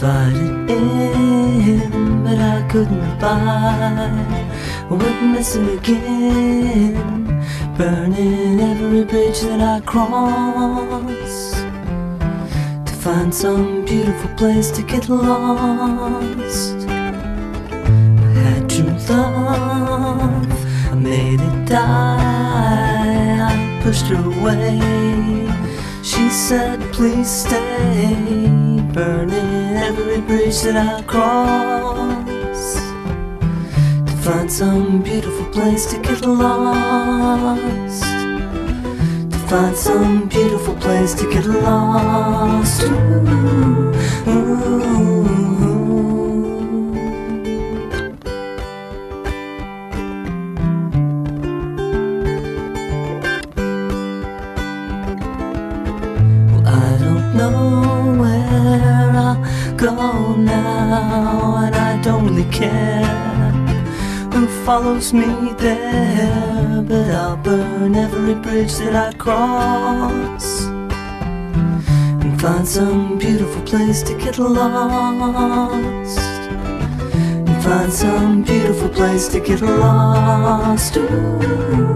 invited in, but I couldn't abide witnessing again, burning every bridge that I cross to find some beautiful place to get lost. I had true love, I made it die. I pushed her away. She said, Please stay, burning every bridge that I cross to find some beautiful place to get lost. To find some beautiful place to get lost. Ooh, ooh. Well, I don't know I'll go now, and I don't really care who follows me there. But I'll burn every bridge that I cross and find some beautiful place to get lost. And find some beautiful place to get lost. Ooh.